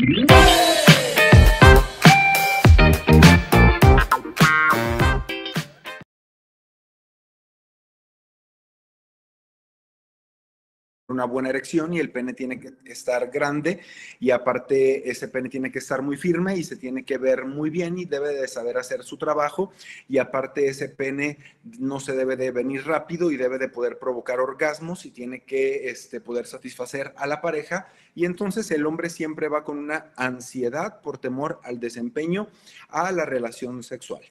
Música una buena erección y el pene tiene que estar grande y aparte ese pene tiene que estar muy firme y se tiene que ver muy bien y debe de saber hacer su trabajo y aparte ese pene no se debe de venir rápido y debe de poder provocar orgasmos y tiene que este, poder satisfacer a la pareja y entonces el hombre siempre va con una ansiedad por temor al desempeño a la relación sexual.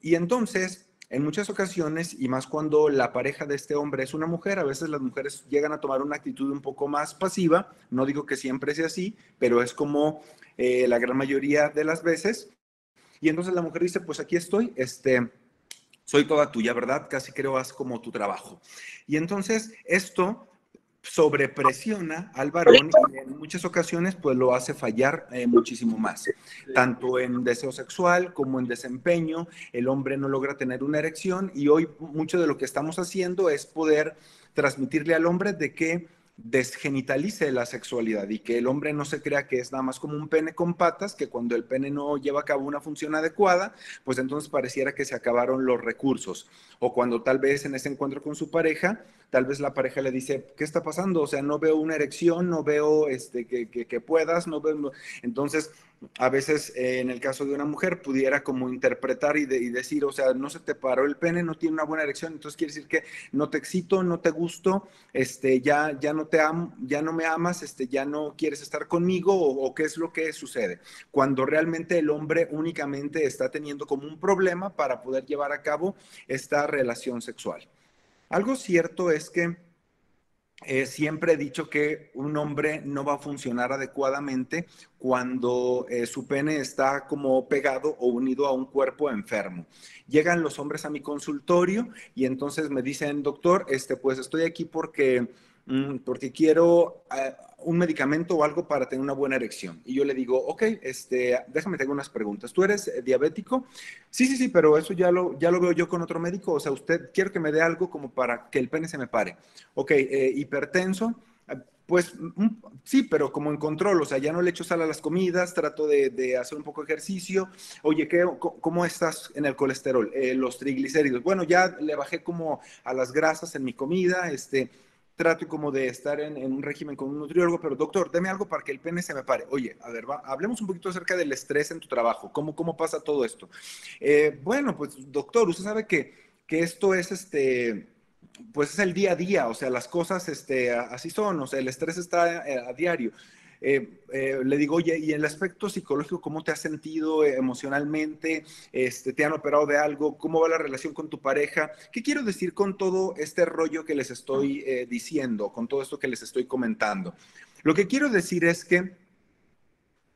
Y entonces en muchas ocasiones, y más cuando la pareja de este hombre es una mujer, a veces las mujeres llegan a tomar una actitud un poco más pasiva, no digo que siempre sea así, pero es como eh, la gran mayoría de las veces. Y entonces la mujer dice, pues aquí estoy, este, soy toda tuya, ¿verdad? Casi creo haz como tu trabajo. Y entonces esto sobrepresiona al varón y en muchas ocasiones pues lo hace fallar eh, muchísimo más, tanto en deseo sexual como en desempeño, el hombre no logra tener una erección y hoy mucho de lo que estamos haciendo es poder transmitirle al hombre de que desgenitalice la sexualidad y que el hombre no se crea que es nada más como un pene con patas, que cuando el pene no lleva a cabo una función adecuada, pues entonces pareciera que se acabaron los recursos. O cuando tal vez en ese encuentro con su pareja, tal vez la pareja le dice, ¿qué está pasando? O sea, no veo una erección, no veo este, que, que, puedas, no veo... Entonces, a veces eh, en el caso de una mujer pudiera como interpretar y, decir, o sea, no se te paró el pene, no tiene una buena erección, entonces quiere decir que no te excito, no te gusto, este, ya, ya no te amo, ya no me amas, este, ya no quieres estar conmigo o, qué es lo que sucede. Cuando realmente el hombre únicamente está teniendo como un problema para poder llevar a cabo esta relación sexual. Algo cierto es que eh, siempre he dicho que un hombre no va a funcionar adecuadamente cuando eh, su pene está como pegado o unido a un cuerpo enfermo. Llegan los hombres a mi consultorio y entonces me dicen, doctor, este, pues estoy aquí porque porque quiero eh, un medicamento o algo para tener una buena erección. Y yo le digo, ok, este, déjame tener unas preguntas. ¿Tú eres eh, diabético? Sí, sí, sí, pero eso ya lo, ya lo veo yo con otro médico. O sea, usted quiere que me dé algo como para que el pene se me pare. Ok, eh, hipertenso. Pues mm, sí, pero como en control, o sea, ya no le echo sal a las comidas, trato de, hacer un poco de ejercicio. Oye, ¿qué, ¿cómo estás en el colesterol? los triglicéridos. Bueno, ya le bajé como a las grasas en mi comida, este, trato como de estar en, un régimen con un nutriólogo, pero doctor, deme algo para que el pene se me pare. Oye, a ver, hablemos un poquito acerca del estrés en tu trabajo, cómo, cómo pasa todo esto. Eh, bueno, pues doctor, usted sabe que, que esto es este pues es el día a día, o sea, las cosas este, así son, o sea, el estrés está eh, a diario. Eh, eh, le digo, oye, ¿y el aspecto psicológico, cómo te has sentido eh, emocionalmente? Este, ¿Te han operado de algo? ¿Cómo va la relación con tu pareja? ¿Qué quiero decir con todo este rollo que les estoy diciendo, con todo esto que les estoy comentando? Lo que quiero decir es que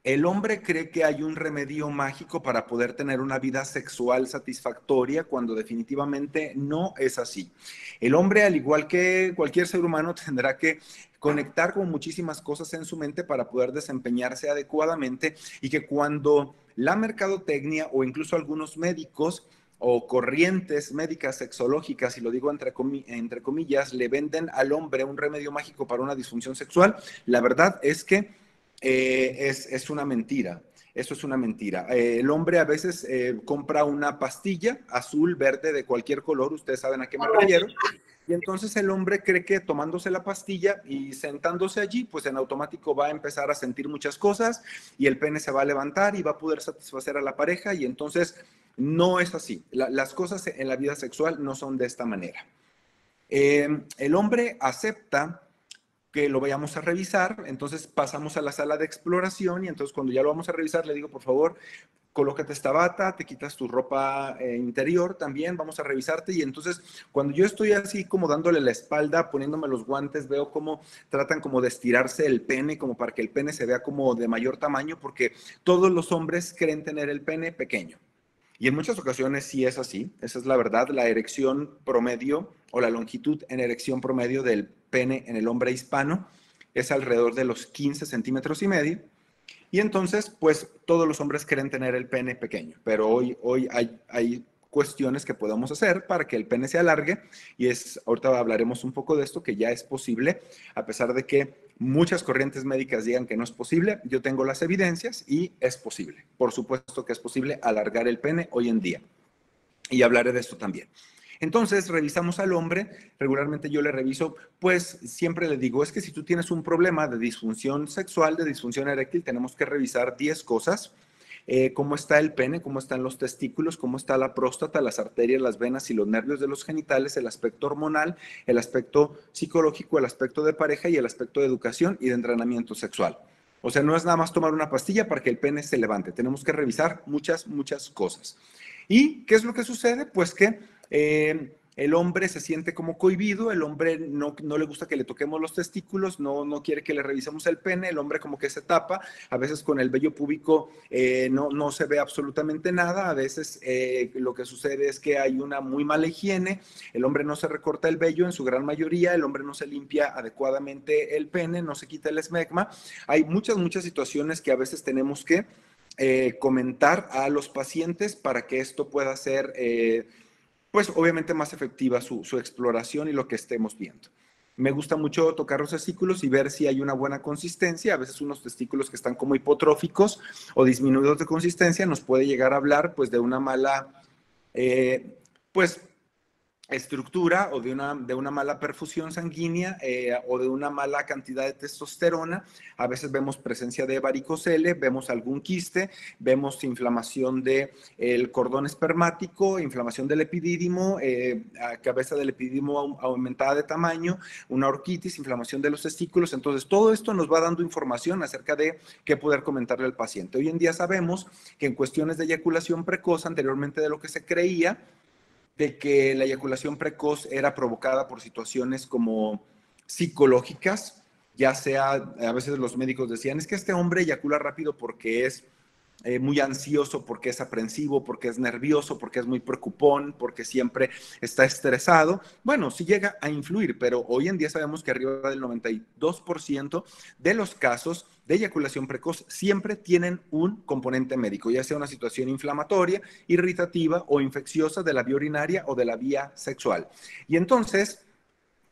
el hombre cree que hay un remedio mágico para poder tener una vida sexual satisfactoria cuando definitivamente no es así. El hombre, al igual que cualquier ser humano, tendrá que conectar con muchísimas cosas en su mente para poder desempeñarse adecuadamente y que cuando la mercadotecnia o incluso algunos médicos o corrientes médicas sexológicas, y lo digo entre, entre comillas, le venden al hombre un remedio mágico para una disfunción sexual, la verdad es que eh, es, una mentira. Eso es una mentira. Eh, el hombre a veces eh, compra una pastilla azul, verde, de cualquier color, ustedes saben a qué me refiero, y entonces el hombre cree que tomándose la pastilla y sentándose allí, pues en automático va a empezar a sentir muchas cosas y el pene se va a levantar y va a poder satisfacer a la pareja y entonces no es así. las cosas en la vida sexual no son de esta manera. el hombre acepta que lo vayamos a revisar, entonces pasamos a la sala de exploración y entonces cuando ya lo vamos a revisar le digo, por favor, colócate esta bata, te quitas tu ropa eh, interior también, vamos a revisarte y entonces cuando yo estoy así como dándole la espalda, poniéndome los guantes, veo cómo tratan como de estirarse el pene, como para que el pene se vea como de mayor tamaño, porque todos los hombres creen tener el pene pequeño. Y en muchas ocasiones sí es así, esa es la verdad, la erección promedio o la longitud en erección promedio del pene en el hombre hispano es alrededor de los 15 centímetros y medio. Y entonces, pues todos los hombres quieren tener el pene pequeño, pero hoy, hoy hay, hay cuestiones que podemos hacer para que el pene se alargue y es, ahorita hablaremos un poco de esto, que ya es posible, a pesar de que muchas corrientes médicas digan que no es posible, yo tengo las evidencias y es posible. Por supuesto que es posible alargar el pene hoy en día. Y hablaré de esto también. Entonces, revisamos al hombre, regularmente yo le reviso, pues siempre le digo, es que si tú tienes un problema de disfunción sexual, de disfunción eréctil, tenemos que revisar 10 cosas. Eh, cómo está el pene, cómo están los testículos, cómo está la próstata, las arterias, las venas y los nervios de los genitales, el aspecto hormonal, el aspecto psicológico, el aspecto de pareja y el aspecto de educación y de entrenamiento sexual. O sea, no es nada más tomar una pastilla para que el pene se levante. Tenemos que revisar muchas, muchas cosas. ¿Y qué es lo que sucede? Pues que eh, el hombre se siente como cohibido, el hombre no, no, le gusta que le toquemos los testículos, no, no quiere que le revisemos el pene, el hombre como que se tapa, a veces con el vello púbico eh, no, no se ve absolutamente nada, a veces eh, lo que sucede es que hay una muy mala higiene, el hombre no se recorta el vello en su gran mayoría, el hombre no se limpia adecuadamente el pene, no se quita el esmegma, hay muchas, muchas situaciones que a veces tenemos que comentar a los pacientes para que esto pueda ser pues obviamente más efectiva su, exploración y lo que estemos viendo. Me gusta mucho tocar los testículos y ver si hay una buena consistencia. A veces unos testículos que están como hipotróficos o disminuidos de consistencia nos puede llegar a hablar pues de una mala, eh, pues estructura o de una, de una mala perfusión sanguínea eh, o de una mala cantidad de testosterona. A veces vemos presencia de varicocele, vemos algún quiste, vemos inflamación del el cordón espermático, inflamación del epidídimo, eh, cabeza del epidídimo aumentada de tamaño, una orquitis, inflamación de los testículos. Entonces, todo esto nos va dando información acerca de qué poder comentarle al paciente. Hoy en día sabemos que en cuestiones de eyaculación precoz, anteriormente de lo que se creía, de que la eyaculación precoz era provocada por situaciones como psicológicas, ya sea, a veces los médicos decían, es que este hombre eyacula rápido porque es eh, muy ansioso, porque es aprensivo, porque es nervioso, porque es muy preocupón, porque siempre está estresado. Bueno, sí llega a influir, pero hoy en día sabemos que arriba del 92% de los casos de eyaculación precoz siempre tienen un componente médico, ya sea una situación inflamatoria, irritativa o infecciosa de la vía urinaria o de la vía sexual. Y entonces,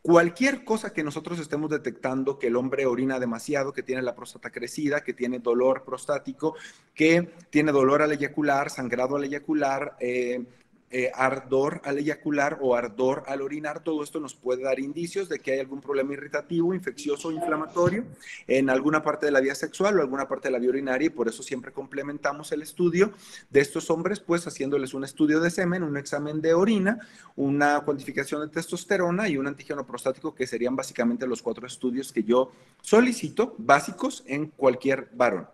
cualquier cosa que nosotros estemos detectando que el hombre orina demasiado, que tiene la próstata crecida, que tiene dolor prostático, que tiene dolor al eyacular, sangrado al eyacular, eh, eh, ardor al eyacular o ardor al orinar, todo esto nos puede dar indicios de que hay algún problema irritativo, infeccioso o inflamatorio en alguna parte de la vía sexual o alguna parte de la vía urinaria y por eso siempre complementamos el estudio de estos hombres, pues haciéndoles un estudio de semen, un examen de orina, una cuantificación de testosterona y un antígeno prostático que serían básicamente los cuatro estudios que yo solicito básicos en cualquier varón.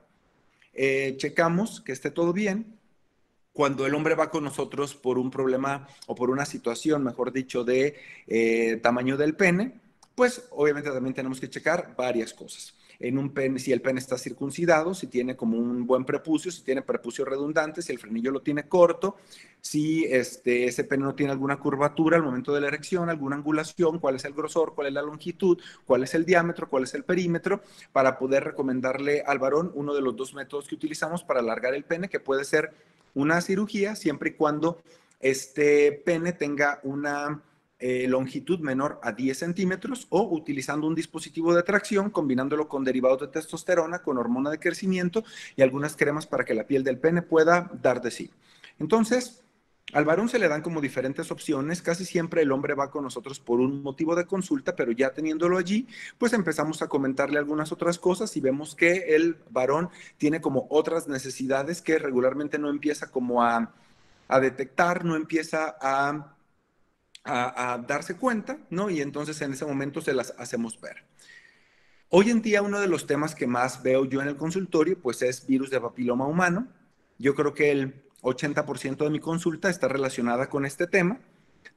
Eh, checamos que esté todo bien, cuando el hombre va con nosotros por un problema o por una situación, mejor dicho, de eh, tamaño del pene, pues obviamente también tenemos que checar varias cosas. En un pene, si el pene está circuncidado, si tiene como un buen prepucio, si tiene prepucio redundante, si el frenillo lo tiene corto, si este, ese pene no tiene alguna curvatura al momento de la erección, alguna angulación, cuál es el grosor, cuál es la longitud, cuál es el diámetro, cuál es el perímetro, para poder recomendarle al varón uno de los dos métodos que utilizamos para alargar el pene, que puede ser una cirugía siempre y cuando este pene tenga una eh, longitud menor a 10 centímetros o utilizando un dispositivo de tracción, combinándolo con derivados de testosterona, con hormona de crecimiento y algunas cremas para que la piel del pene pueda dar de sí. Entonces, al varón se le dan como diferentes opciones, casi siempre el hombre va con nosotros por un motivo de consulta, pero ya teniéndolo allí, pues empezamos a comentarle algunas otras cosas y vemos que el varón tiene como otras necesidades que regularmente no empieza como a, detectar, no empieza a, a, darse cuenta, ¿no? Y entonces en ese momento se las hacemos ver. Hoy en día uno de los temas que más veo yo en el consultorio, pues es virus de papiloma humano. Yo creo que el 80% de mi consulta está relacionada con este tema.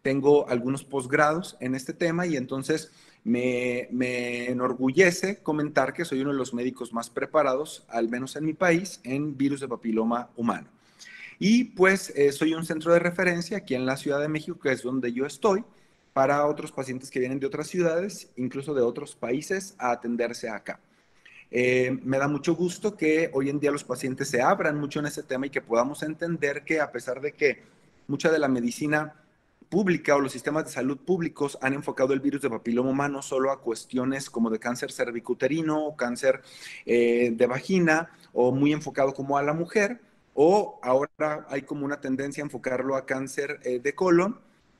Tengo algunos posgrados en este tema y entonces me, enorgullece comentar que soy uno de los médicos más preparados, al menos en mi país, en virus de papiloma humano. Y pues eh, soy un centro de referencia aquí en la Ciudad de México, que es donde yo estoy, para otros pacientes que vienen de otras ciudades, incluso de otros países, a atenderse acá. Eh, me da mucho gusto que hoy en día los pacientes se abran mucho en ese tema y que podamos entender que a pesar de que mucha de la medicina pública o los sistemas de salud públicos han enfocado el virus de papiloma humano solo a cuestiones como de cáncer cervicuterino o cáncer eh, de vagina o muy enfocado como a la mujer o ahora hay como una tendencia a enfocarlo a cáncer eh, de colon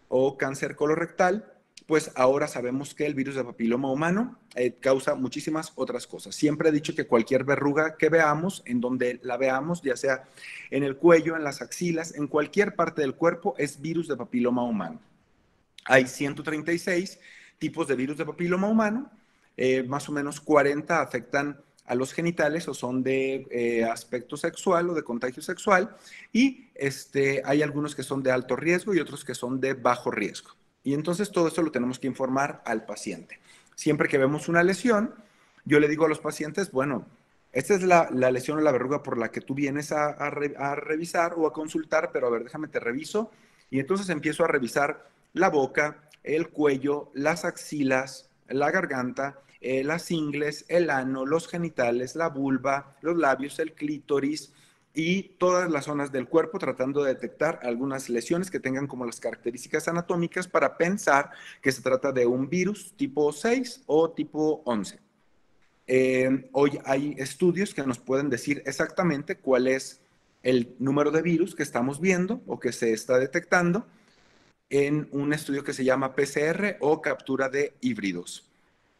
o cáncer colorectal pues ahora sabemos que el virus de papiloma humano eh, causa muchísimas otras cosas. Siempre he dicho que cualquier verruga que veamos, en donde la veamos, ya sea en el cuello, en las axilas, en cualquier parte del cuerpo, es virus de papiloma humano. Hay 136 tipos de virus de papiloma humano, eh, más o menos 40 afectan a los genitales o son de eh, aspecto sexual o de contagio sexual y este, hay algunos que son de alto riesgo y otros que son de bajo riesgo. Y entonces todo esto lo tenemos que informar al paciente. Siempre que vemos una lesión, yo le digo a los pacientes, bueno, esta es la, lesión o la verruga por la que tú vienes a, revisar o a consultar, pero a ver, déjame te reviso. Y entonces empiezo a revisar la boca, el cuello, las axilas, la garganta, eh, las ingles, el ano, los genitales, la vulva, los labios, el clítoris, y todas las zonas del cuerpo tratando de detectar algunas lesiones que tengan como las características anatómicas para pensar que se trata de un virus tipo 6 o tipo 11. Eh, hoy hay estudios que nos pueden decir exactamente cuál es el número de virus que estamos viendo o que se está detectando en un estudio que se llama PCR o captura de híbridos.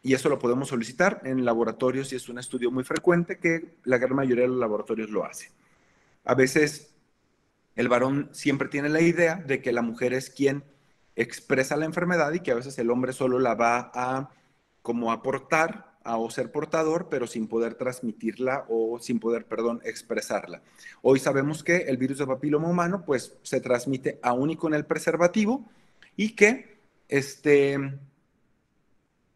Y eso lo podemos solicitar en laboratorios y es un estudio muy frecuente que la gran mayoría de los laboratorios lo hace. A veces el varón siempre tiene la idea de que la mujer es quien expresa la enfermedad y que a veces el hombre solo la va a como aportar a, o ser portador, pero sin poder transmitirla o sin poder, perdón, expresarla. Hoy sabemos que el virus de papiloma humano pues se transmite aún y con el preservativo y que este, el,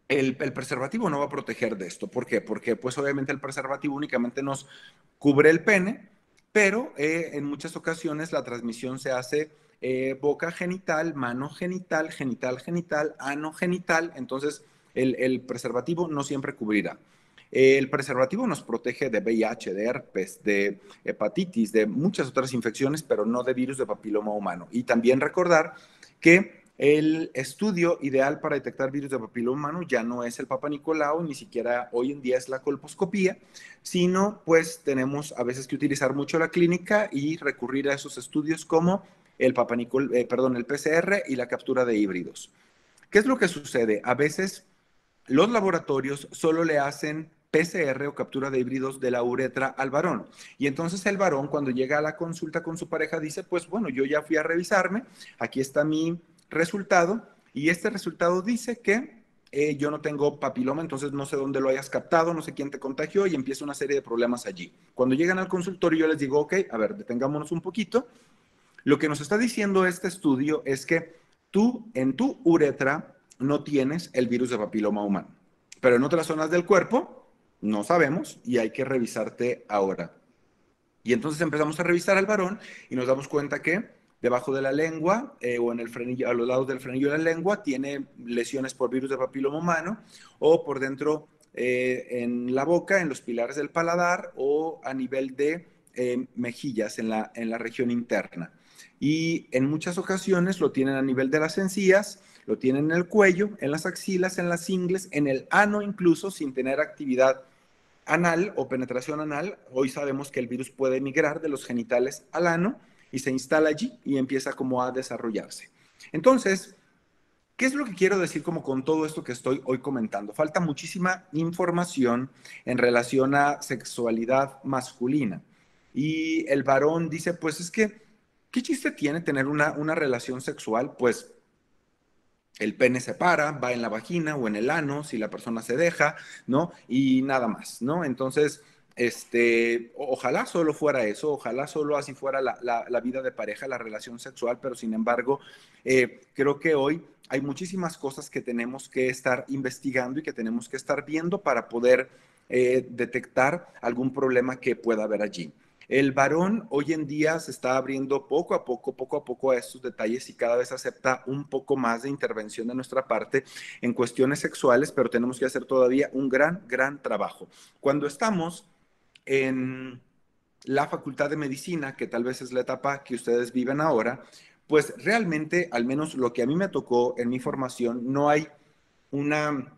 el, preservativo no va a proteger de esto. ¿Por qué? Porque pues obviamente el preservativo únicamente nos cubre el pene, pero eh, en muchas ocasiones la transmisión se hace eh, boca genital, mano genital, genital genital, ano genital, entonces el, preservativo no siempre cubrirá. El preservativo nos protege de VIH, de herpes, de hepatitis, de muchas otras infecciones, pero no de virus de papiloma humano. Y también recordar que el estudio ideal para detectar virus de papiloma humano ya no es el Papa Nicolau, ni siquiera hoy en día es la colposcopía, sino pues tenemos a veces que utilizar mucho la clínica y recurrir a esos estudios como el Papa eh, perdón, el PCR y la captura de híbridos. ¿Qué es lo que sucede? A veces los laboratorios solo le hacen PCR o captura de híbridos de la uretra al varón. Y entonces el varón cuando llega a la consulta con su pareja dice, pues bueno, yo ya fui a revisarme, aquí está mi resultado y este resultado dice que eh, yo no tengo papiloma, entonces no sé dónde lo hayas captado, no sé quién te contagió y empieza una serie de problemas allí. Cuando llegan al consultorio yo les digo, ok, a ver, detengámonos un poquito. Lo que nos está diciendo este estudio es que tú en tu uretra no tienes el virus de papiloma humano, pero en otras zonas del cuerpo no sabemos y hay que revisarte ahora. Y entonces empezamos a revisar al varón y nos damos cuenta que debajo de la lengua eh, o en el frenillo, a los lados del frenillo de la lengua, tiene lesiones por virus de papiloma humano o por dentro eh, en la boca, en los pilares del paladar o a nivel de eh, mejillas en la, en la región interna. Y en muchas ocasiones lo tienen a nivel de las encías, lo tienen en el cuello, en las axilas, en las ingles, en el ano incluso sin tener actividad anal o penetración anal. Hoy sabemos que el virus puede migrar de los genitales al ano y se instala allí y empieza como a desarrollarse. Entonces, ¿qué es lo que quiero decir como con todo esto que estoy hoy comentando? Falta muchísima información en relación a sexualidad masculina. Y el varón dice, pues es que, ¿qué chiste tiene tener una, una relación sexual? Pues el pene se para, va en la vagina o en el ano, si la persona se deja, ¿no? Y nada más, ¿no? Entonces, este, ojalá solo fuera eso, ojalá solo así fuera la, vida de pareja, la relación sexual, pero sin embargo, eh, creo que hoy hay muchísimas cosas que tenemos que estar investigando y que tenemos que estar viendo para poder eh, detectar algún problema que pueda haber allí. El varón hoy en día se está abriendo poco a poco, poco a poco a estos detalles y cada vez acepta un poco más de intervención de nuestra parte en cuestiones sexuales, pero tenemos que hacer todavía un gran, gran trabajo. Cuando estamos en la Facultad de Medicina, que tal vez es la etapa que ustedes viven ahora, pues realmente, al menos lo que a mí me tocó en mi formación, no hay una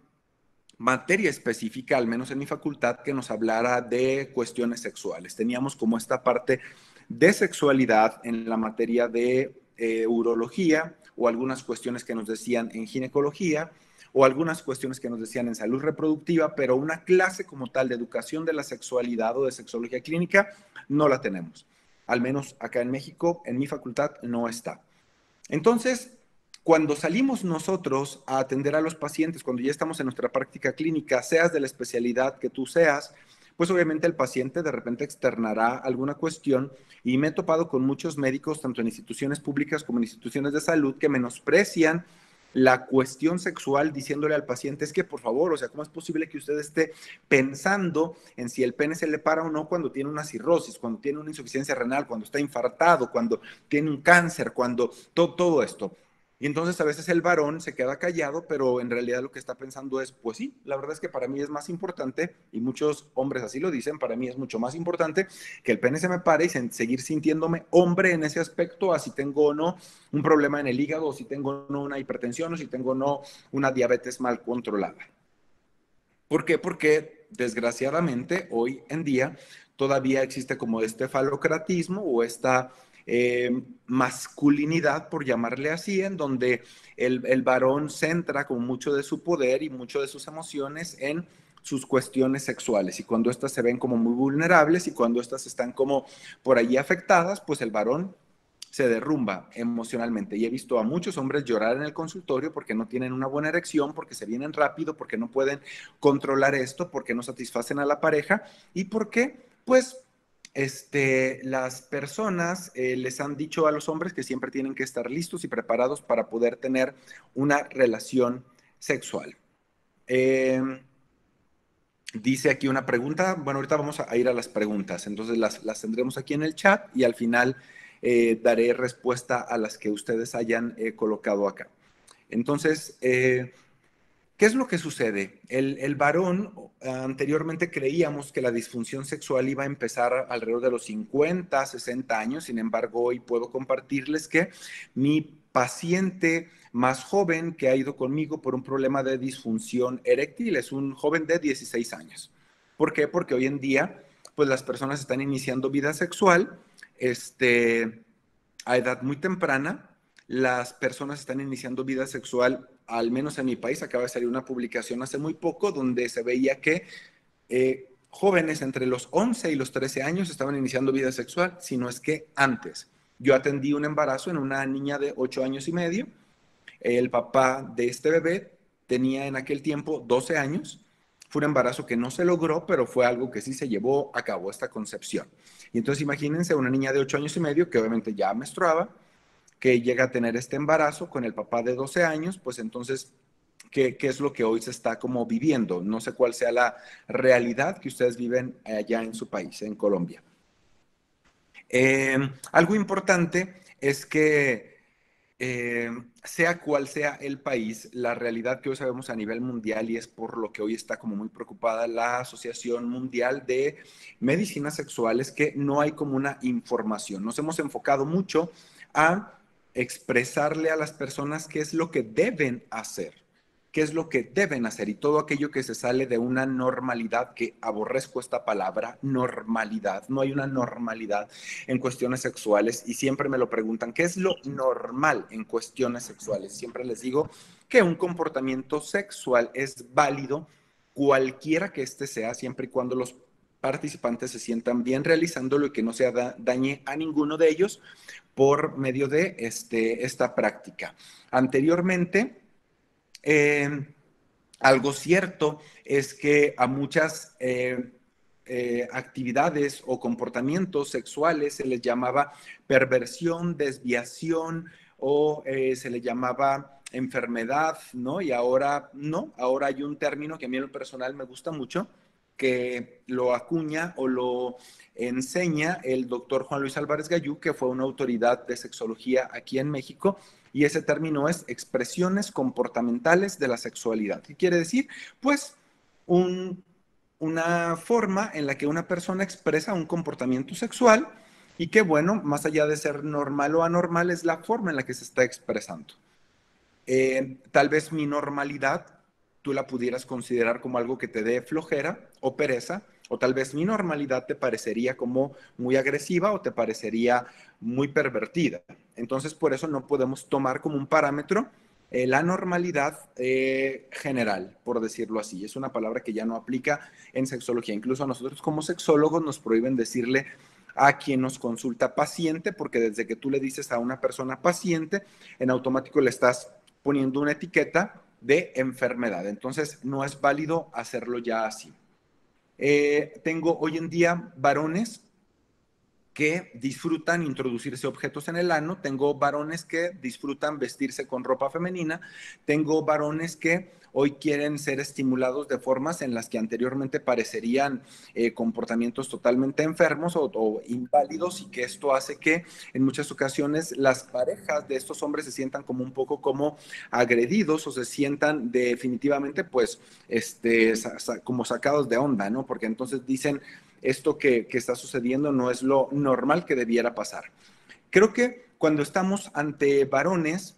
materia específica, al menos en mi facultad, que nos hablara de cuestiones sexuales. Teníamos como esta parte de sexualidad en la materia de eh, urología o algunas cuestiones que nos decían en ginecología o algunas cuestiones que nos decían en salud reproductiva, pero una clase como tal de educación de la sexualidad o de sexología clínica no la tenemos. Al menos acá en México, en mi facultad, no está. Entonces, cuando salimos nosotros a atender a los pacientes, cuando ya estamos en nuestra práctica clínica, seas de la especialidad que tú seas, pues obviamente el paciente de repente externará alguna cuestión y me he topado con muchos médicos, tanto en instituciones públicas como en instituciones de salud, que menosprecian la cuestión sexual diciéndole al paciente es que por favor, o sea, ¿cómo es posible que usted esté pensando en si el pene se le para o no cuando tiene una cirrosis, cuando tiene una insuficiencia renal, cuando está infartado, cuando tiene un cáncer, cuando todo, todo esto? Y entonces a veces el varón se queda callado, pero en realidad lo que está pensando es, pues sí, la verdad es que para mí es más importante, y muchos hombres así lo dicen, para mí es mucho más importante que el pene se me pare y seguir sintiéndome hombre en ese aspecto, así tengo o no un problema en el hígado, o si tengo o no una hipertensión, o si tengo o no una diabetes mal controlada. ¿Por qué? Porque desgraciadamente hoy en día todavía existe como este falocratismo o esta eh, masculinidad, por llamarle así, en donde el, el varón centra con mucho de su poder y mucho de sus emociones en sus cuestiones sexuales. Y cuando éstas se ven como muy vulnerables y cuando éstas están como por allí afectadas, pues el varón se derrumba emocionalmente. Y he visto a muchos hombres llorar en el consultorio porque no tienen una buena erección, porque se vienen rápido, porque no pueden controlar esto, porque no satisfacen a la pareja. Y porque, pues, este, las personas eh, les han dicho a los hombres que siempre tienen que estar listos y preparados para poder tener una relación sexual. Em, dice aquí una pregunta, bueno, ahorita vamos a ir a las preguntas, entonces las, tendremos aquí en el chat y al final eh, daré respuesta a las que ustedes hayan eh, colocado acá. Entonces, ¿Qué es lo que sucede? El, varón, anteriormente creíamos que la disfunción sexual iba a empezar alrededor de los 50, 60 años, sin embargo, hoy puedo compartirles que mi paciente más joven que ha ido conmigo por un problema de disfunción eréctil es un joven de 16 años. ¿Por qué? Porque hoy en día, pues las personas están iniciando vida sexual este, a edad muy temprana, las personas están iniciando vida sexual al menos en mi país, acaba de salir una publicación hace muy poco donde se veía que eh, jóvenes entre los 11 y los 13 años estaban iniciando vida sexual, si no es que antes. Yo atendí un embarazo en una niña de 8 años y medio. El papá de este bebé tenía en aquel tiempo 12 años. Fue un embarazo que no se logró, pero fue algo que sí se llevó a cabo, esta concepción. Y entonces imagínense una niña de 8 años y medio que obviamente ya menstruaba, que llega a tener este embarazo con el papá de 12 años, pues entonces, ¿qué, es lo que hoy se está como viviendo? No sé cuál sea la realidad que ustedes viven allá en su país, en Colombia. Em, algo importante es que em, sea cual sea el país, la realidad que hoy sabemos a nivel mundial y es por lo que hoy está como muy preocupada la Asociación Mundial de Medicinas Sexuales, que no hay como una información. Nos hemos enfocado mucho a expresarle a las personas qué es lo que deben hacer, qué es lo que deben hacer y todo aquello que se sale de una normalidad, que aborrezco esta palabra, normalidad, no hay una normalidad en cuestiones sexuales y siempre me lo preguntan, ¿qué es lo normal en cuestiones sexuales? Siempre les digo que un comportamiento sexual es válido cualquiera que éste sea, siempre y cuando los participantes se sientan bien realizándolo y que no se dañe a ninguno de ellos por medio de este, esta práctica. Anteriormente, eh, algo cierto es que a muchas eh, eh, actividades o comportamientos sexuales se les llamaba perversión, desviación o se le llamaba enfermedad, ¿no? Y ahora no, ahora hay un término que a mí en lo personal me gusta mucho, que lo acuña o lo enseña el doctor Juan Luis Álvarez Gallú, que fue una autoridad de sexología aquí en México, y ese término es expresiones comportamentales de la sexualidad. ¿Qué quiere decir? Pues una forma en la que una persona expresa un comportamiento sexual y que bueno, más allá de ser normal o anormal, es la forma en la que se está expresando. Eh, tal vez mi normalidad tú la pudieras considerar como algo que te dé flojera o pereza, o tal vez mi normalidad te parecería como muy agresiva o te parecería muy pervertida. Entonces, por eso no podemos tomar como un parámetro eh, la normalidad eh, general, por decirlo así. Es una palabra que ya no aplica en sexología. Incluso a nosotros como sexólogos nos prohíben decirle a quien nos consulta paciente, porque desde que tú le dices a una persona paciente, en automático le estás poniendo una etiqueta de enfermedad. Entonces, no es válido hacerlo ya así. Eh, tengo hoy en día varones que disfrutan introducirse objetos en el ano, tengo varones que disfrutan vestirse con ropa femenina, tengo varones que hoy quieren ser estimulados de formas en las que anteriormente parecerían eh, comportamientos totalmente enfermos o, inválidos y que esto hace que en muchas ocasiones las parejas de estos hombres se sientan como un poco como agredidos o se sientan definitivamente pues este, como sacados de onda, ¿no? Porque entonces dicen, esto que, está sucediendo no es lo normal que debiera pasar. Creo que cuando estamos ante varones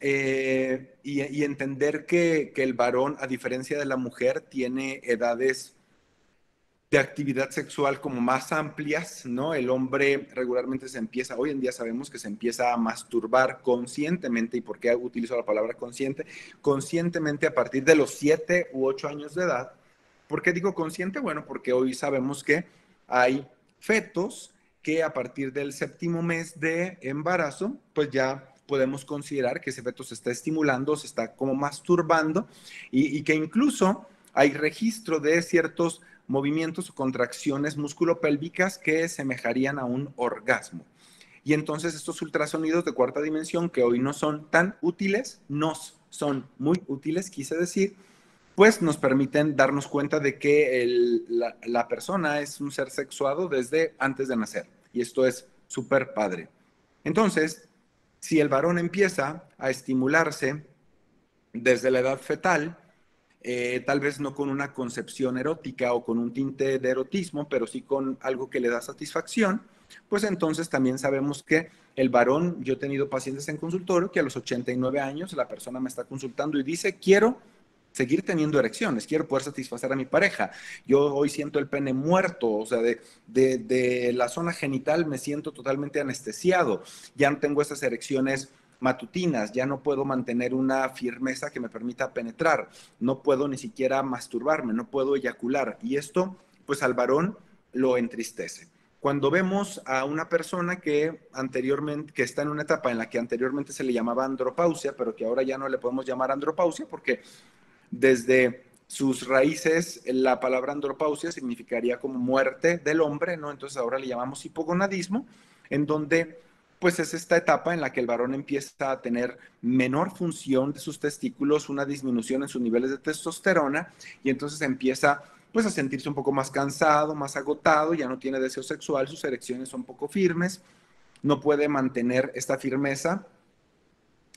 eh, y, entender que, el varón, a diferencia de la mujer, tiene edades de actividad sexual como más amplias, ¿no? El hombre regularmente se empieza, hoy en día sabemos que se empieza a masturbar conscientemente, ¿y por qué utilizo la palabra consciente? Conscientemente a partir de los 7 u 8 años de edad, ¿Por qué digo consciente? Bueno, porque hoy sabemos que hay fetos que a partir del séptimo mes de embarazo, pues ya podemos considerar que ese feto se está estimulando, se está como masturbando y, y que incluso hay registro de ciertos movimientos o contracciones musculopélvicas que semejarían a un orgasmo. Y entonces estos ultrasonidos de cuarta dimensión que hoy no son tan útiles, nos son muy útiles, quise decir, pues nos permiten darnos cuenta de que la, persona es un ser sexuado desde antes de nacer. Y esto es súper padre. Entonces, si el varón empieza a estimularse desde la edad fetal, eh, tal vez no con una concepción erótica o con un tinte de erotismo, pero sí con algo que le da satisfacción, pues entonces también sabemos que el varón, yo he tenido pacientes en consultorio que a los 89 años la persona me está consultando y dice, quiero seguir teniendo erecciones, quiero poder satisfacer a mi pareja. Yo hoy siento el pene muerto, o sea, de, de, la zona genital me siento totalmente anestesiado, ya no tengo esas erecciones matutinas, ya no puedo mantener una firmeza que me permita penetrar, no puedo ni siquiera masturbarme, no puedo eyacular. Y esto, pues al varón lo entristece. Cuando vemos a una persona que anteriormente, que está en una etapa en la que anteriormente se le llamaba andropausia, pero que ahora ya no le podemos llamar andropausia porque desde sus raíces, la palabra andropausia significaría como muerte del hombre, ¿no? Entonces ahora le llamamos hipogonadismo, en donde pues es esta etapa en la que el varón empieza a tener menor función de sus testículos, una disminución en sus niveles de testosterona y entonces empieza pues a sentirse un poco más cansado, más agotado, ya no tiene deseo sexual, sus erecciones son poco firmes, no puede mantener esta firmeza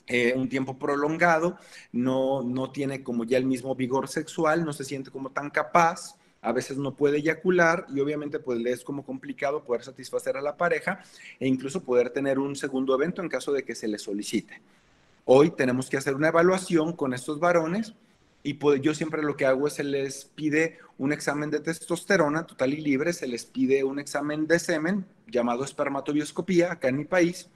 eh, un tiempo prolongado, no, no tiene como ya el mismo vigor sexual, no se siente como tan capaz, a veces no puede eyacular y obviamente pues le es como complicado poder satisfacer a la pareja e incluso poder tener un segundo evento en caso de que se le solicite. Hoy tenemos que hacer una evaluación con estos varones y pues, yo siempre lo que hago es se les pide un examen de testosterona total y libre, se les pide un examen de semen llamado espermatobioscopía acá en mi país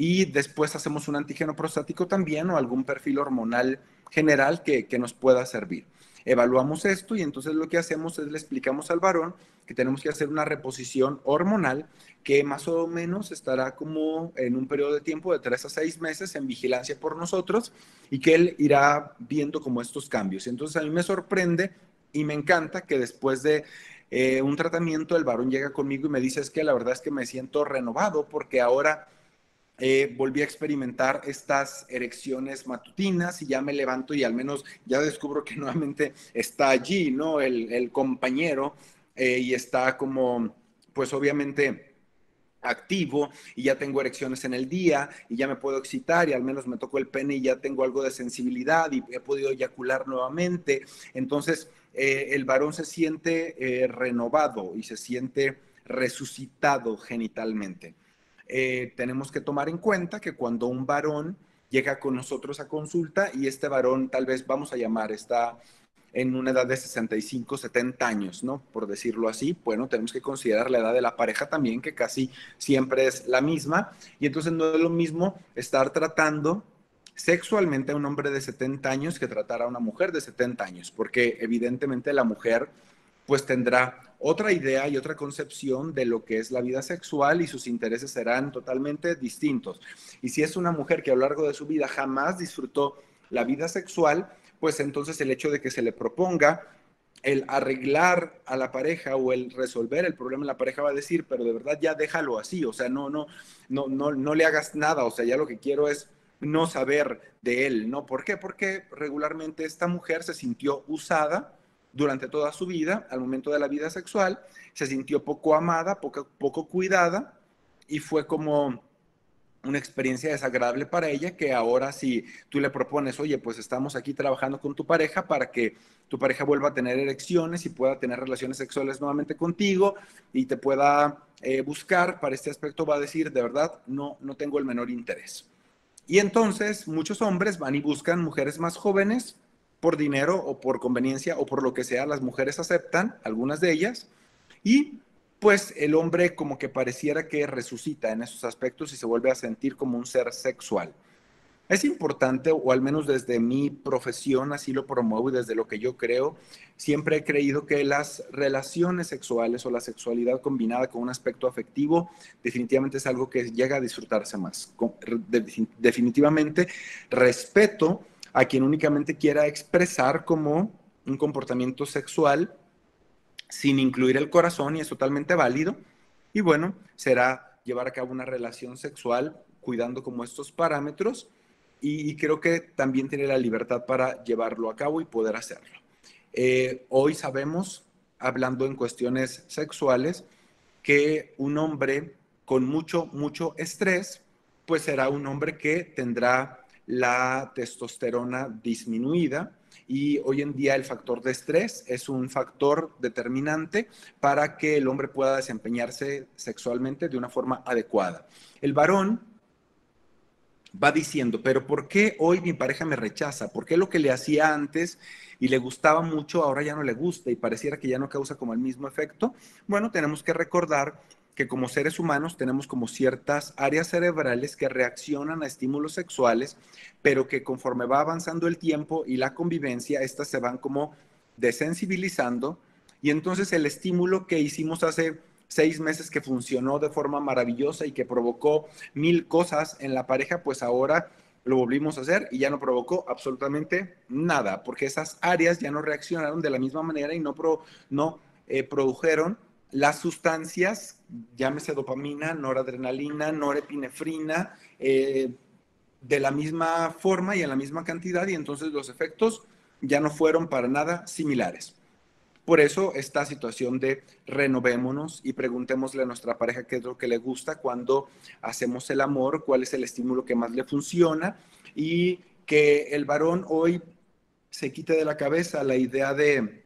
y después hacemos un antígeno prostático también o algún perfil hormonal general que, nos pueda servir. Evaluamos esto y entonces lo que hacemos es le explicamos al varón que tenemos que hacer una reposición hormonal que más o menos estará como en un periodo de tiempo de tres a seis meses en vigilancia por nosotros y que él irá viendo como estos cambios. Entonces a mí me sorprende y me encanta que después de eh, un tratamiento el varón llega conmigo y me dice es que la verdad es que me siento renovado porque ahora eh, volví a experimentar estas erecciones matutinas y ya me levanto y al menos ya descubro que nuevamente está allí, ¿no? El, compañero eh, y está como, pues obviamente activo y ya tengo erecciones en el día y ya me puedo excitar y al menos me tocó el pene y ya tengo algo de sensibilidad y he podido eyacular nuevamente. Entonces, eh, el varón se siente renovado y se siente resucitado genitalmente. Eh, tenemos que tomar en cuenta que cuando un varón llega con nosotros a consulta y este varón tal vez vamos a llamar, está en una edad de 65, 70 años, ¿no? Por decirlo así, bueno, tenemos que considerar la edad de la pareja también, que casi siempre es la misma, y entonces no es lo mismo estar tratando sexualmente a un hombre de 70 años que tratar a una mujer de 70 años, porque evidentemente la mujer pues tendrá otra idea y otra concepción de lo que es la vida sexual y sus intereses serán totalmente distintos. Y si es una mujer que a lo largo de su vida jamás disfrutó la vida sexual, pues entonces el hecho de que se le proponga el arreglar a la pareja o el resolver el problema la pareja va a decir, pero de verdad ya déjalo así, o sea, no, no, no, no, no le hagas nada, o sea, ya lo que quiero es no saber de él, ¿no? ¿Por qué? Porque regularmente esta mujer se sintió usada durante toda su vida, al momento de la vida sexual, se sintió poco amada, poco, poco cuidada y fue como una experiencia desagradable para ella que ahora si tú le propones, oye, pues estamos aquí trabajando con tu pareja para que tu pareja vuelva a tener erecciones y pueda tener relaciones sexuales nuevamente contigo y te pueda eh, buscar para este aspecto, va a decir, de verdad, no, no tengo el menor interés. Y entonces muchos hombres van y buscan mujeres más jóvenes por dinero o por conveniencia o por lo que sea, las mujeres aceptan, algunas de ellas, y pues el hombre como que pareciera que resucita en esos aspectos y se vuelve a sentir como un ser sexual. Es importante, o al menos desde mi profesión, así lo promuevo y desde lo que yo creo, siempre he creído que las relaciones sexuales o la sexualidad combinada con un aspecto afectivo definitivamente es algo que llega a disfrutarse más. Definitivamente respeto a quien únicamente quiera expresar como un comportamiento sexual sin incluir el corazón y es totalmente válido. Y bueno, será llevar a cabo una relación sexual cuidando como estos parámetros y, creo que también tiene la libertad para llevarlo a cabo y poder hacerlo. Eh, hoy sabemos, hablando en cuestiones sexuales, que un hombre con mucho, mucho estrés, pues será un hombre que tendrá la testosterona disminuida, y hoy en día el factor de estrés es un factor determinante para que el hombre pueda desempeñarse sexualmente de una forma adecuada. El varón va diciendo, pero ¿por qué hoy mi pareja me rechaza? ¿Por qué lo que le hacía antes y le gustaba mucho ahora ya no le gusta y pareciera que ya no causa como el mismo efecto? Bueno, tenemos que recordar que como seres humanos tenemos como ciertas áreas cerebrales que reaccionan a estímulos sexuales, pero que conforme va avanzando el tiempo y la convivencia, estas se van como desensibilizando. Y entonces el estímulo que hicimos hace seis meses que funcionó de forma maravillosa y que provocó mil cosas en la pareja, pues ahora lo volvimos a hacer y ya no provocó absolutamente nada, porque esas áreas ya no reaccionaron de la misma manera y no, no eh, produjeron las sustancias, llámese dopamina, noradrenalina, norepinefrina, eh, de la misma forma y en la misma cantidad, y entonces los efectos ya no fueron para nada similares. Por eso esta situación de renovémonos y preguntémosle a nuestra pareja qué es lo que le gusta cuando hacemos el amor, cuál es el estímulo que más le funciona y que el varón hoy se quite de la cabeza la idea de,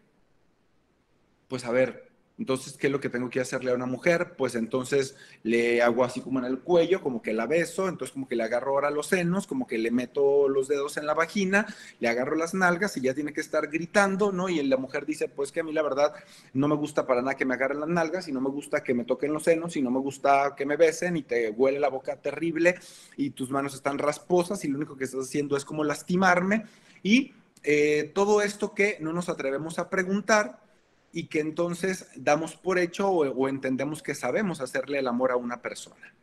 pues a ver, entonces, ¿qué es lo que tengo que hacerle a una mujer? Pues entonces le hago así como en el cuello, como que la beso, entonces como que le agarro ahora los senos, como que le meto los dedos en la vagina, le agarro las nalgas y ya tiene que estar gritando, ¿no? Y la mujer dice, pues que a mí la verdad no me gusta para nada que me agarren las nalgas y no me gusta que me toquen los senos y no me gusta que me besen y te huele la boca terrible y tus manos están rasposas y lo único que estás haciendo es como lastimarme y eh, todo esto que no nos atrevemos a preguntar y que entonces damos por hecho o, entendemos que sabemos hacerle el amor a una persona.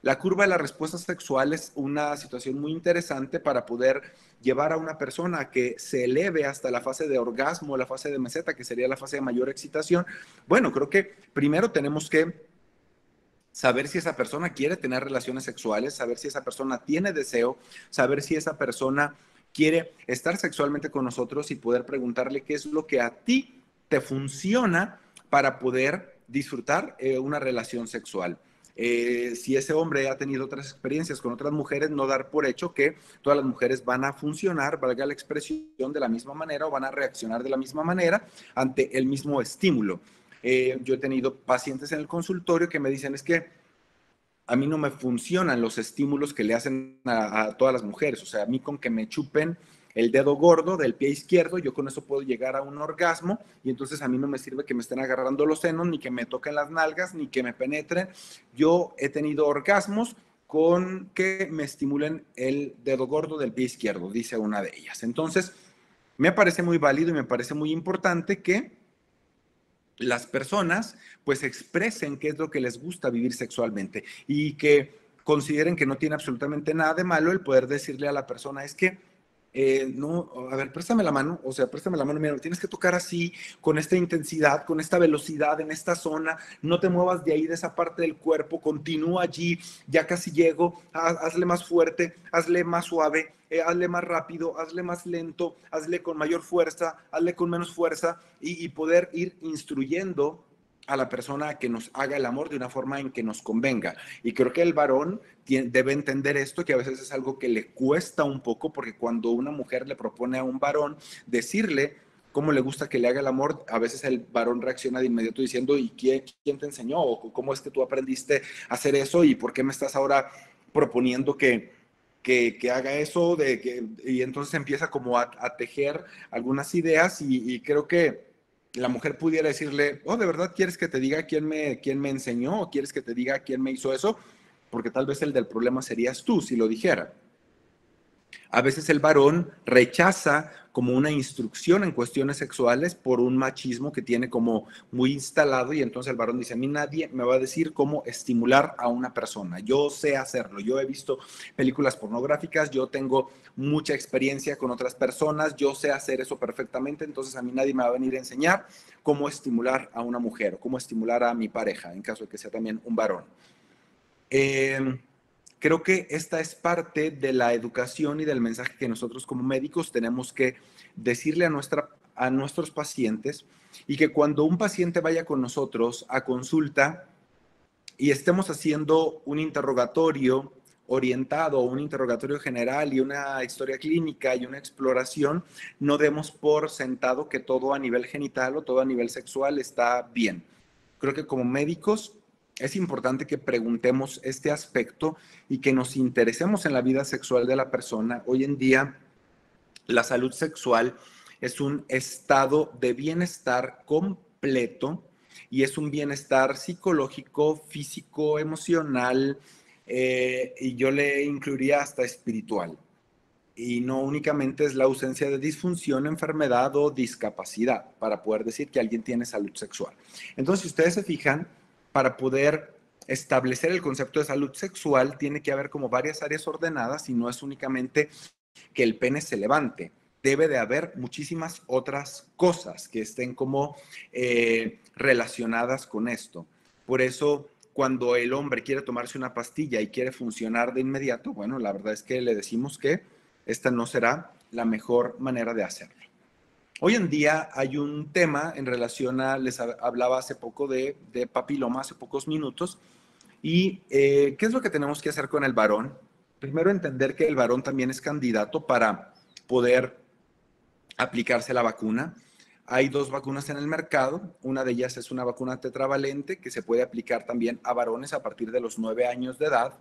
La curva de la respuesta sexual es una situación muy interesante para poder llevar a una persona que se eleve hasta la fase de orgasmo, la fase de meseta, que sería la fase de mayor excitación. Bueno, creo que primero tenemos que saber si esa persona quiere tener relaciones sexuales, saber si esa persona tiene deseo, saber si esa persona quiere estar sexualmente con nosotros y poder preguntarle qué es lo que a ti te funciona para poder disfrutar eh, una relación sexual. Eh, si ese hombre ha tenido otras experiencias con otras mujeres, no dar por hecho que todas las mujeres van a funcionar, valga la expresión, de la misma manera o van a reaccionar de la misma manera ante el mismo estímulo. Eh, yo he tenido pacientes en el consultorio que me dicen es que a mí no me funcionan los estímulos que le hacen a, a todas las mujeres. O sea, a mí con que me chupen el dedo gordo del pie izquierdo, yo con eso puedo llegar a un orgasmo y entonces a mí no me sirve que me estén agarrando los senos, ni que me toquen las nalgas, ni que me penetren. Yo he tenido orgasmos con que me estimulen el dedo gordo del pie izquierdo, dice una de ellas. Entonces, me parece muy válido y me parece muy importante que las personas pues expresen qué es lo que les gusta vivir sexualmente y que consideren que no tiene absolutamente nada de malo el poder decirle a la persona es que eh, no, a ver, préstame la mano, o sea, préstame la mano, mira, tienes que tocar así, con esta intensidad, con esta velocidad, en esta zona, no te muevas de ahí, de esa parte del cuerpo, continúa allí, ya casi llego, hazle más fuerte, hazle más suave, eh, hazle más rápido, hazle más lento, hazle con mayor fuerza, hazle con menos fuerza y, y poder ir instruyendo a la persona que nos haga el amor de una forma en que nos convenga. Y creo que el varón debe entender esto, que a veces es algo que le cuesta un poco, porque cuando una mujer le propone a un varón decirle cómo le gusta que le haga el amor, a veces el varón reacciona de inmediato diciendo, ¿y quién, quién te enseñó? ¿O cómo es que tú aprendiste a hacer eso? ¿Y por qué me estás ahora proponiendo que, que, haga eso? De que, y entonces empieza como a, tejer algunas ideas y creo que la mujer pudiera decirle, oh, ¿de verdad quieres que te diga quién me, quién me enseñó o quieres que te diga quién me hizo eso? Porque tal vez el del problema serías tú si lo dijera. A veces el varón rechaza como una instrucción en cuestiones sexuales por un machismo que tiene como muy instalado y entonces el varón dice, a mí nadie me va a decir cómo estimular a una persona, yo sé hacerlo, yo he visto películas pornográficas, yo tengo mucha experiencia con otras personas, yo sé hacer eso perfectamente, entonces a mí nadie me va a venir a enseñar cómo estimular a una mujer, cómo estimular a mi pareja, en caso de que sea también un varón. Eh, Creo que esta es parte de la educación y del mensaje que nosotros como médicos tenemos que decirle a, nuestra, a nuestros pacientes y que cuando un paciente vaya con nosotros a consulta y estemos haciendo un interrogatorio orientado, un interrogatorio general y una historia clínica y una exploración, no demos por sentado que todo a nivel genital o todo a nivel sexual está bien. Creo que como médicos es importante que preguntemos este aspecto y que nos interesemos en la vida sexual de la persona. Hoy en día, la salud sexual es un estado de bienestar completo y es un bienestar psicológico, físico, emocional eh, y yo le incluiría hasta espiritual. Y no únicamente es la ausencia de disfunción, enfermedad o discapacidad para poder decir que alguien tiene salud sexual. Entonces, si ustedes se fijan, para poder establecer el concepto de salud sexual, tiene que haber como varias áreas ordenadas y no es únicamente que el pene se levante. Debe de haber muchísimas otras cosas que estén como eh, relacionadas con esto. Por eso, cuando el hombre quiere tomarse una pastilla y quiere funcionar de inmediato, bueno, la verdad es que le decimos que esta no será la mejor manera de hacerlo. Hoy en día hay un tema en relación a, les hablaba hace poco de, papiloma, hace pocos minutos, y eh, ¿qué es lo que tenemos que hacer con el varón? Primero entender que el varón también es candidato para poder aplicarse la vacuna. Hay dos vacunas en el mercado. Una de ellas es una vacuna tetravalente que se puede aplicar también a varones a partir de los nueve años de edad,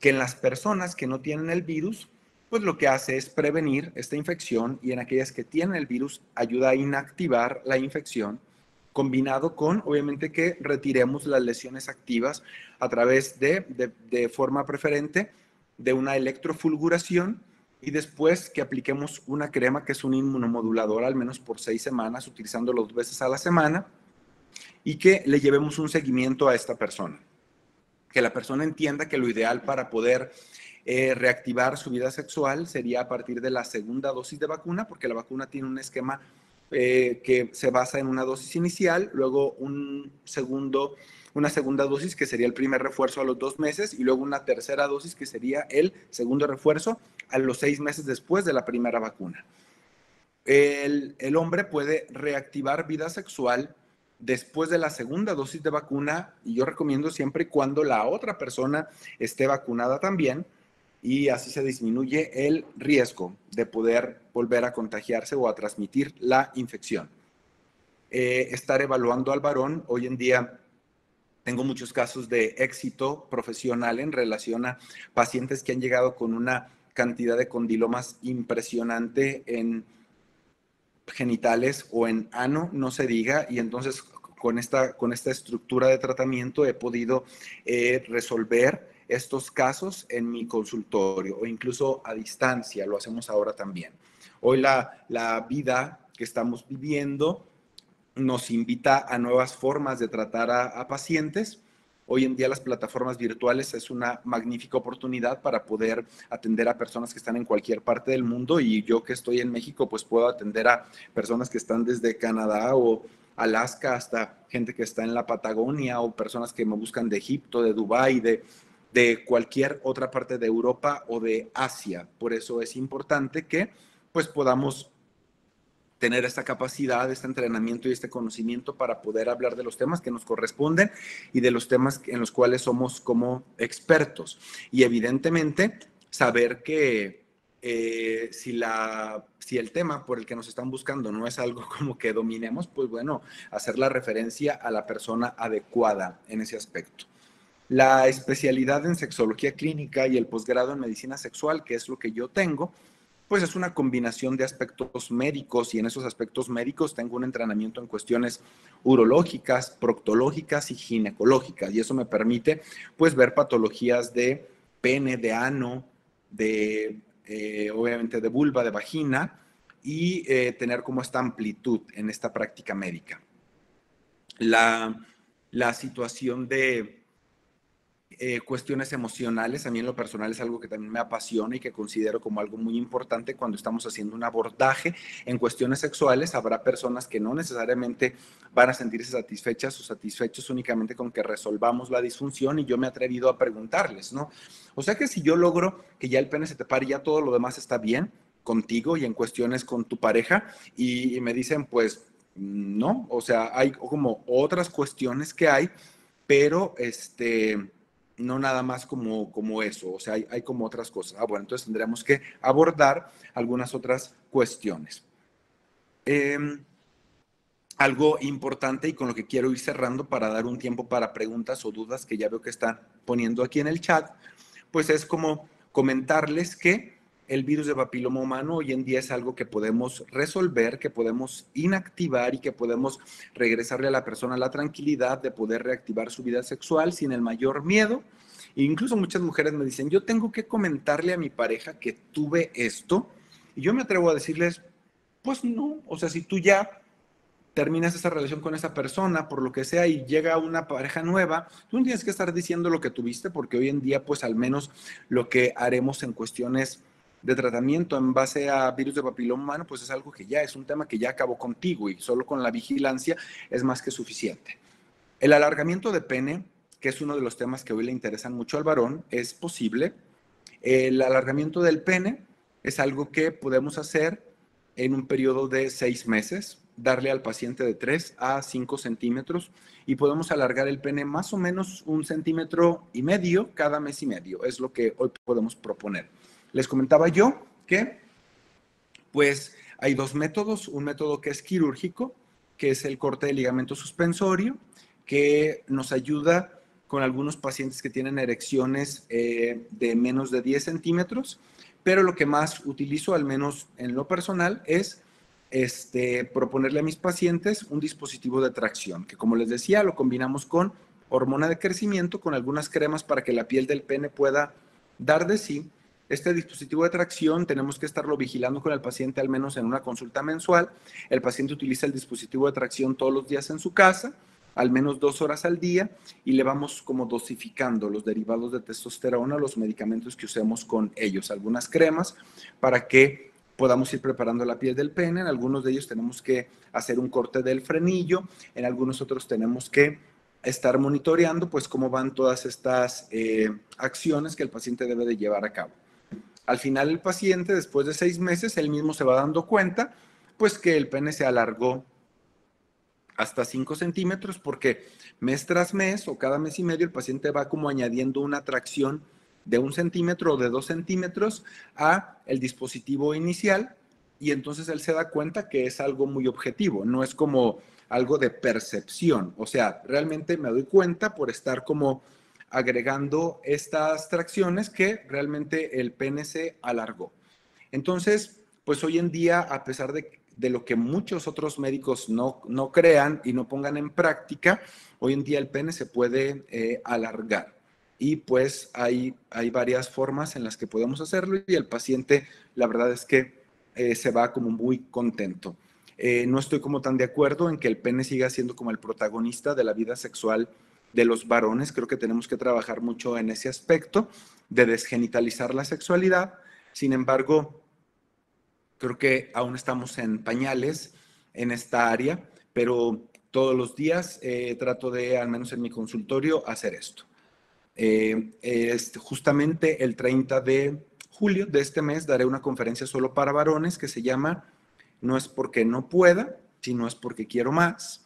que en las personas que no tienen el virus pues lo que hace es prevenir esta infección y en aquellas que tienen el virus ayuda a inactivar la infección, combinado con, obviamente, que retiremos las lesiones activas a través de, de, forma preferente, de una electrofulguración y después que apliquemos una crema que es un inmunomodulador al menos por seis semanas, utilizándolo dos veces a la semana, y que le llevemos un seguimiento a esta persona. Que la persona entienda que lo ideal para poder eh, reactivar su vida sexual sería a partir de la segunda dosis de vacuna, porque la vacuna tiene un esquema eh, que se basa en una dosis inicial, luego un segundo, una segunda dosis que sería el primer refuerzo a los dos meses y luego una tercera dosis que sería el segundo refuerzo a los seis meses después de la primera vacuna. El, el hombre puede reactivar vida sexual después de la segunda dosis de vacuna y yo recomiendo siempre cuando la otra persona esté vacunada también y así se disminuye el riesgo de poder volver a contagiarse o a transmitir la infección. eh, estar evaluando al varón. Hoy en día tengo muchos casos de éxito profesional en relación a pacientes que han llegado con una cantidad de condilomas impresionante en genitales o en ano, no se diga, y entonces con esta, con esta estructura de tratamiento he podido eh, resolver estos casos en mi consultorio o incluso a distancia, lo hacemos ahora también. Hoy la, la vida que estamos viviendo nos invita a nuevas formas de tratar a, pacientes. Hoy en día las plataformas virtuales es una magnífica oportunidad para poder atender a personas que están en cualquier parte del mundo y yo que estoy en México pues puedo atender a personas que están desde Canadá o Alaska hasta gente que está en la Patagonia o personas que me buscan de Egipto, de Dubái, de, de cualquier otra parte de Europa o de Asia. Por eso es importante que pues podamos tener esta capacidad, este entrenamiento y este conocimiento para poder hablar de los temas que nos corresponden y de los temas en los cuales somos como expertos. Y evidentemente saber que eh, si, la, si el tema por el que nos están buscando no es algo como que dominemos, pues bueno, hacer la referencia a la persona adecuada en ese aspecto. La especialidad en sexología clínica y el posgrado en medicina sexual, que es lo que yo tengo, pues es una combinación de aspectos médicos y en esos aspectos médicos tengo un entrenamiento en cuestiones urológicas, proctológicas y ginecológicas y eso me permite pues ver patologías de pene, de ano, de eh, obviamente de vulva, de vagina y eh, tener como esta amplitud en esta práctica médica. La, la situación de eh, cuestiones emocionales, a mí lo personal es algo que también me apasiona y que considero como algo muy importante cuando estamos haciendo un abordaje en cuestiones sexuales. Habrá personas que no necesariamente van a sentirse satisfechas o satisfechos únicamente con que resolvamos la disfunción y yo me he atrevido a preguntarles, ¿no? O sea que si yo logro que ya el pene se te pare ya todo lo demás está bien contigo y en cuestiones con tu pareja y me dicen, pues, no, o sea, hay como otras cuestiones que hay, pero este no nada más como, como eso, o sea, hay, como otras cosas. Ah, bueno, entonces tendremos que abordar algunas otras cuestiones. Em, algo importante y con lo que quiero ir cerrando para dar un tiempo para preguntas o dudas que ya veo que están poniendo aquí en el chat, pues es como comentarles que el virus de papiloma humano hoy en día es algo que podemos resolver, que podemos inactivar y que podemos regresarle a la persona la tranquilidad de poder reactivar su vida sexual sin el mayor miedo. E incluso muchas mujeres me dicen, yo tengo que comentarle a mi pareja que tuve esto. Y yo me atrevo a decirles, pues no, o sea, si tú ya terminas esa relación con esa persona, por lo que sea, y llega una pareja nueva, tú no tienes que estar diciendo lo que tuviste, porque hoy en día, pues al menos lo que haremos en cuestiones de tratamiento en base a virus de papiloma humano, pues es algo que ya es un tema que ya acabó contigo y solo con la vigilancia es más que suficiente. El alargamiento de pene, que es uno de los temas que hoy le interesan mucho al varón, es posible. El alargamiento del pene es algo que podemos hacer en un periodo de seis meses, darle al paciente de 3 a 5 centímetros y podemos alargar el pene más o menos un centímetro y medio cada mes y medio. Es lo que hoy podemos proponer. Les comentaba yo que, pues, hay dos métodos. Un método que es quirúrgico, que es el corte de ligamento suspensorio, que nos ayuda con algunos pacientes que tienen erecciones eh, de menos de 10 centímetros, pero lo que más utilizo, al menos en lo personal, es este, proponerle a mis pacientes un dispositivo de tracción, que como les decía, lo combinamos con hormona de crecimiento, con algunas cremas para que la piel del pene pueda dar de sí este dispositivo de tracción tenemos que estarlo vigilando con el paciente al menos en una consulta mensual. El paciente utiliza el dispositivo de tracción todos los días en su casa, al menos dos horas al día, y le vamos como dosificando los derivados de testosterona, los medicamentos que usemos con ellos, algunas cremas, para que podamos ir preparando la piel del pene. En algunos de ellos tenemos que hacer un corte del frenillo, en algunos otros tenemos que estar monitoreando pues cómo van todas estas eh, acciones que el paciente debe de llevar a cabo. Al final el paciente, después de seis meses, él mismo se va dando cuenta, pues que el pene se alargó hasta 5 centímetros porque mes tras mes o cada mes y medio el paciente va como añadiendo una tracción de un centímetro o de dos centímetros a el dispositivo inicial y entonces él se da cuenta que es algo muy objetivo, no es como algo de percepción, o sea, realmente me doy cuenta por estar como agregando estas tracciones que realmente el pene se alargó. Entonces, pues hoy en día, a pesar de, lo que muchos otros médicos no, no, crean y no pongan en práctica, hoy en día el pene se puede eh, alargar. Y pues hay, hay varias formas en las que podemos hacerlo y el paciente, la verdad es que eh, se va como muy contento. Eh, no estoy como tan de acuerdo en que el pene siga siendo como el protagonista de la vida sexual de los varones. Creo que tenemos que trabajar mucho en ese aspecto de desgenitalizar la sexualidad. Sin embargo, creo que aún estamos en pañales en esta área, pero todos los días eh, trato de, al menos en mi consultorio, hacer esto. justamente el 30 de julio de este mes daré una conferencia solo para varones que se llama No es porque no pueda, sino es porque quiero más,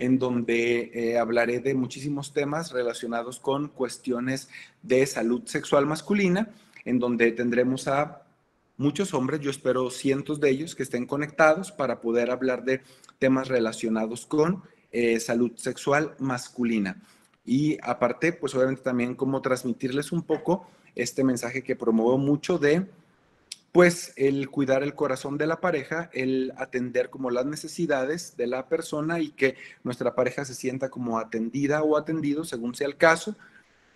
en donde eh, hablaré de muchísimos temas relacionados con cuestiones de salud sexual masculina, en donde tendremos a muchos hombres, yo espero cientos de ellos que estén conectados para poder hablar de temas relacionados con eh, salud sexual masculina. Y aparte, pues obviamente también cómo transmitirles un poco este mensaje que promuevo mucho de, pues, el cuidar el corazón de la pareja, el atender como las necesidades de la persona y que nuestra pareja se sienta como atendida o atendido, según sea el caso,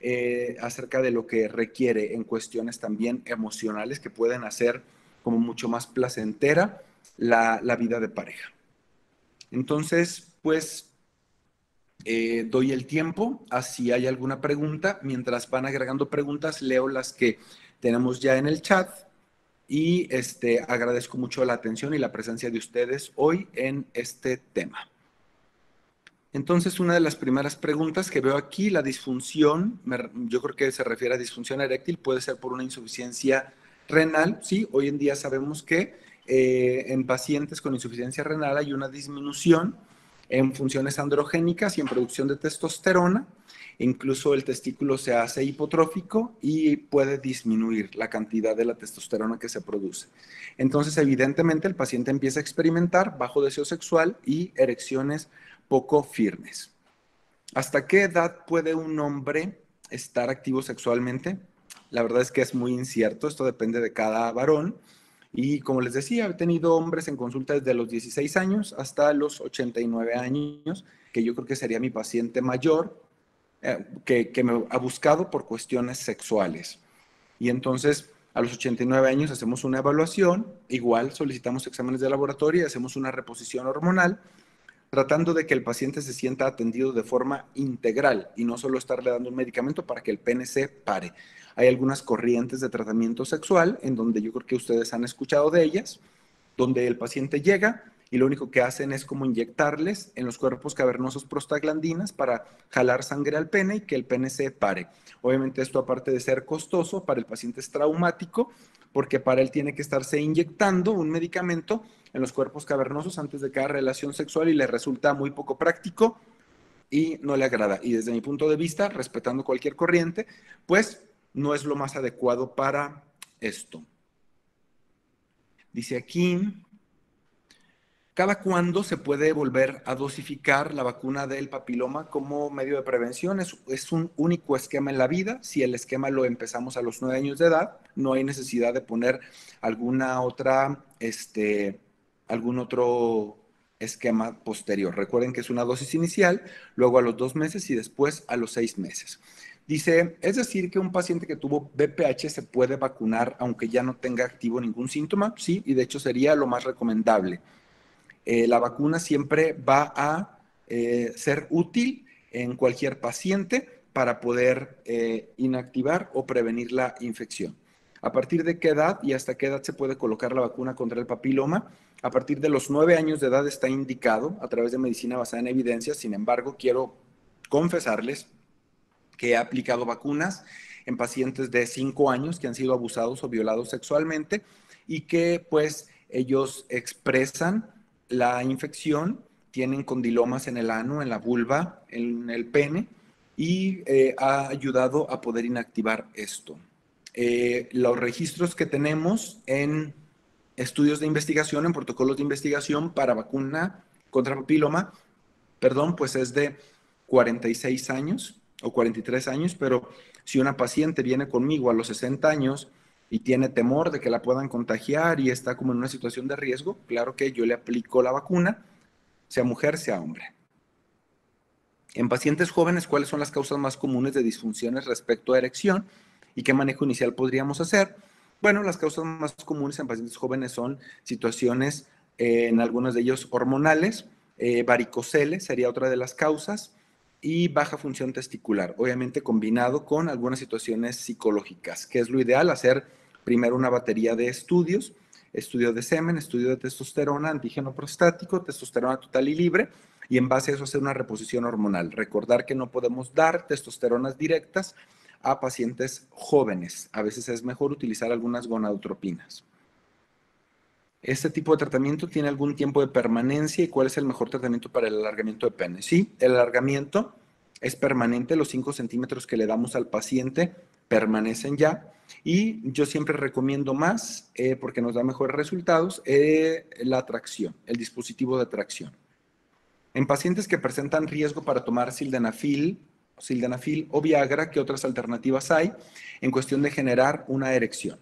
eh, acerca de lo que requiere en cuestiones también emocionales que pueden hacer como mucho más placentera la, la vida de pareja. Entonces, pues eh, doy el tiempo a si hay alguna pregunta. Mientras van agregando preguntas, leo las que tenemos ya en el chat y este, agradezco mucho la atención y la presencia de ustedes hoy en este tema. Entonces, una de las primeras preguntas que veo aquí, la disfunción, yo creo que se refiere a disfunción eréctil, puede ser por una insuficiencia renal. Sí, hoy en día sabemos que eh, en pacientes con insuficiencia renal hay una disminución en funciones androgénicas y en producción de testosterona. Incluso el testículo se hace hipotrófico y puede disminuir la cantidad de la testosterona que se produce. Entonces, evidentemente, el paciente empieza a experimentar bajo deseo sexual y erecciones poco firmes. ¿Hasta qué edad puede un hombre estar activo sexualmente? La verdad es que es muy incierto, esto depende de cada varón. Y como les decía, he tenido hombres en consulta desde los 16 años hasta los 89 años, que yo creo que sería mi paciente mayor, que, que, me ha buscado por cuestiones sexuales. Y entonces, a los 89 años hacemos una evaluación, igual solicitamos exámenes de laboratorio y hacemos una reposición hormonal, tratando de que el paciente se sienta atendido de forma integral y no solo estarle dando un medicamento para que el pene se pare. Hay algunas corrientes de tratamiento sexual en donde yo creo que ustedes han escuchado de ellas, donde el paciente llega y lo único que hacen es como inyectarles en los cuerpos cavernosos prostaglandinas para jalar sangre al pene y que el pene se pare. Obviamente esto aparte de ser costoso, para el paciente es traumático porque para él tiene que estarse inyectando un medicamento en los cuerpos cavernosos antes de cada relación sexual y le resulta muy poco práctico y no le agrada. Y desde mi punto de vista, respetando cualquier corriente, pues no es lo más adecuado para esto. Dice aquí, ¿cada cuándo se puede volver a dosificar la vacuna del papiloma como medio de prevención? Es, un único esquema en la vida. Si el esquema lo empezamos a los nueve años de edad, no hay necesidad de poner alguna otra, este, algún otro esquema posterior. Recuerden que es una dosis inicial, luego a los dos meses y después a los seis meses. Dice, es decir, que un paciente que tuvo BPH se puede vacunar aunque ya no tenga activo ningún síntoma, sí, y de hecho sería lo más recomendable. Eh, la vacuna siempre va a eh, ser útil en cualquier paciente para poder eh, inactivar o prevenir la infección. ¿A partir de qué edad y hasta qué edad se puede colocar la vacuna contra el papiloma? A partir de los nueve años de edad está indicado a través de medicina basada en evidencia. Sin embargo, quiero confesarles que he aplicado vacunas en pacientes de 5 años que han sido abusados o violados sexualmente y que pues ellos expresan la infección, tienen condilomas en el ano, en la vulva, en el pene y eh, ha ayudado a poder inactivar esto. Eh, los registros que tenemos en estudios de investigación, en protocolos de investigación para vacuna contra papiloma, perdón, pues es de 46 años o 43 años, pero si una paciente viene conmigo a los 60 años y tiene temor de que la puedan contagiar y está como en una situación de riesgo, claro que yo le aplico la vacuna, sea mujer, sea hombre. En pacientes jóvenes, ¿cuáles son las causas más comunes de disfunciones respecto a erección y qué manejo inicial podríamos hacer? Bueno, las causas más comunes en pacientes jóvenes son situaciones, eh, en algunos de ellos hormonales, eh, varicoceles sería otra de las causas, y baja función testicular, obviamente combinado con algunas situaciones psicológicas, que es lo ideal hacer primero una batería de estudios, estudio de semen, estudio de testosterona, antígeno prostático, testosterona total y libre, y en base a eso hacer una reposición hormonal. Recordar que no podemos dar testosteronas directas a pacientes jóvenes. A veces es mejor utilizar algunas gonadotropinas. ¿Este tipo de tratamiento tiene algún tiempo de permanencia y cuál es el mejor tratamiento para el alargamiento de pene? Sí, el alargamiento es permanente, los 5 centímetros que le damos al paciente permanecen ya y yo siempre recomiendo más, eh, porque nos da mejores resultados, eh, la atracción, el dispositivo de atracción. En pacientes que presentan riesgo para tomar sildenafil, sildenafil o Viagra, ¿qué otras alternativas hay en cuestión de generar una erección?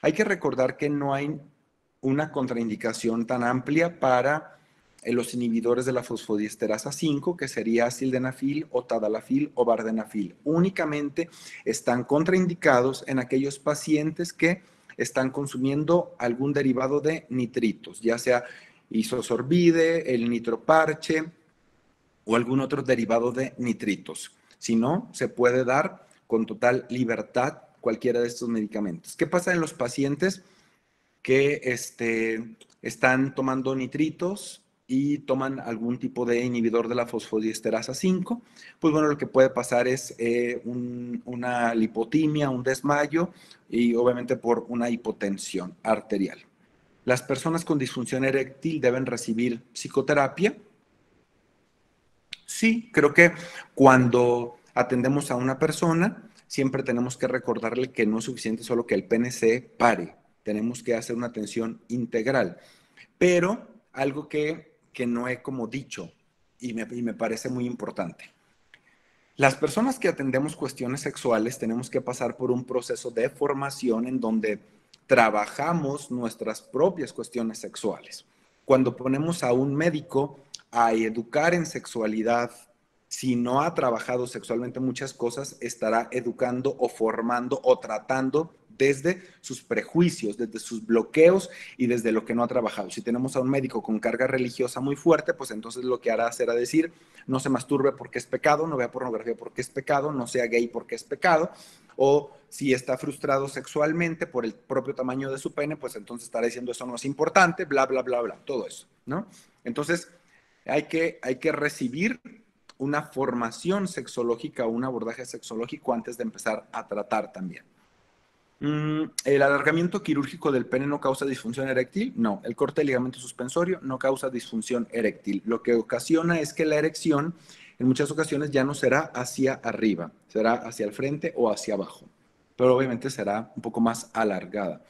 Hay que recordar que no hay una contraindicación tan amplia para eh, los inhibidores de la fosfodiesterasa 5, que sería sildenafil o tadalafil o vardenafil. Únicamente están contraindicados en aquellos pacientes que están consumiendo algún derivado de nitritos, ya sea isosorbide, el nitroparche o algún otro derivado de nitritos. Si no, se puede dar con total libertad cualquiera de estos medicamentos. ¿Qué pasa en los pacientes? Que este, están tomando nitritos y toman algún tipo de inhibidor de la fosfodiesterasa 5, pues bueno, lo que puede pasar es eh, una lipotimia, un desmayo y obviamente por una hipotensión arterial. Las personas con disfunción eréctil deben recibir psicoterapia. Sí, creo que cuando atendemos a una persona, siempre tenemos que recordarle que no es suficiente solo que el PNC pare, tenemos que hacer una atención integral. Pero algo que, que no he como dicho y me, y me parece muy importante. Las personas que atendemos cuestiones sexuales tenemos que pasar por un proceso de formación en donde trabajamos nuestras propias cuestiones sexuales. Cuando ponemos a un médico a educar en sexualidad, si no ha trabajado sexualmente muchas cosas, estará educando o formando o tratando desde sus prejuicios, desde sus bloqueos y desde lo que no ha trabajado. Si tenemos a un médico con carga religiosa muy fuerte, pues entonces lo que hará será decir, no se masturbe porque es pecado, no vea pornografía porque es pecado, no sea gay porque es pecado, o si está frustrado sexualmente por el propio tamaño de su pene, pues entonces estará diciendo eso no es importante, bla, bla, bla, bla, todo eso, ¿no? Entonces, hay que, hay que recibir una formación sexológica un abordaje sexológico antes de empezar a tratar también. Mm, ¿El alargamiento quirúrgico del pene no causa disfunción eréctil? No. ¿El corte de ligamento suspensorio no causa disfunción eréctil? Lo que ocasiona es que la erección en muchas ocasiones ya no será hacia arriba, será hacia el frente o hacia abajo, pero obviamente será un poco más alargada.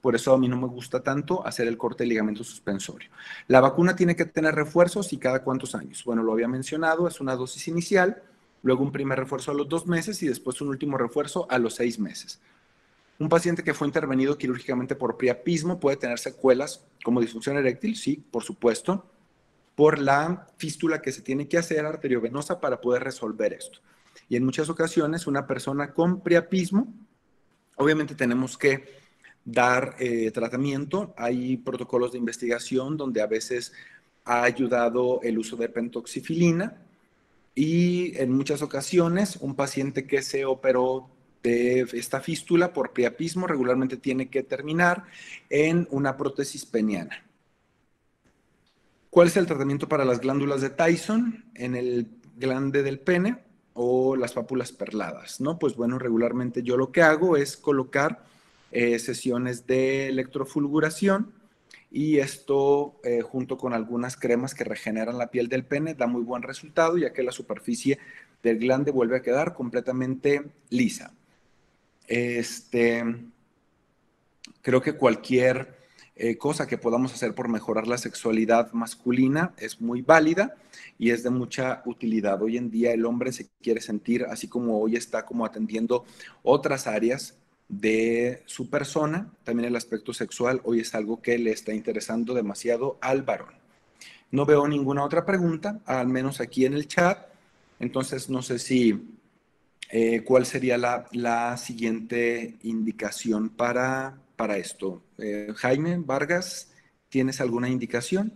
Por eso a mí no me gusta tanto hacer el corte de ligamento suspensorio. La vacuna tiene que tener refuerzos y cada cuántos años. Bueno, lo había mencionado, es una dosis inicial, luego un primer refuerzo a los dos meses y después un último refuerzo a los seis meses. Un paciente que fue intervenido quirúrgicamente por priapismo puede tener secuelas como disfunción eréctil, sí, por supuesto, por la fístula que se tiene que hacer arteriovenosa para poder resolver esto. Y en muchas ocasiones una persona con priapismo, obviamente tenemos que dar eh, tratamiento. Hay protocolos de investigación donde a veces ha ayudado el uso de pentoxifilina y en muchas ocasiones un paciente que se operó esta fístula por priapismo regularmente tiene que terminar en una prótesis peniana. ¿Cuál es el tratamiento para las glándulas de Tyson en el glande del pene o las pápulas perladas? ¿no? Pues bueno, regularmente yo lo que hago es colocar eh, sesiones de electrofulguración y esto eh, junto con algunas cremas que regeneran la piel del pene da muy buen resultado ya que la superficie del glande vuelve a quedar completamente lisa. Este, creo que cualquier eh, cosa que podamos hacer por mejorar la sexualidad masculina es muy válida y es de mucha utilidad. Hoy en día el hombre se quiere sentir, así como hoy está como atendiendo otras áreas de su persona, también el aspecto sexual hoy es algo que le está interesando demasiado al varón. No veo ninguna otra pregunta, al menos aquí en el chat. Entonces, no sé si eh, cuál sería la, la siguiente indicación para para esto. Eh, Jaime Vargas, ¿tienes alguna indicación?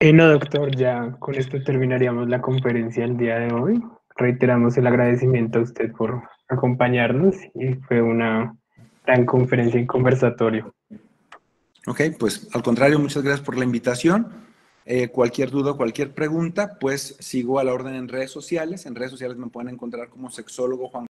Eh, no, doctor, ya con esto terminaríamos la conferencia el día de hoy. Reiteramos el agradecimiento a usted por acompañarnos y fue una gran conferencia y conversatorio. Ok, pues al contrario, muchas gracias por la invitación. Eh, cualquier duda, cualquier pregunta, pues sigo a la orden en redes sociales. En redes sociales me pueden encontrar como sexólogo Juan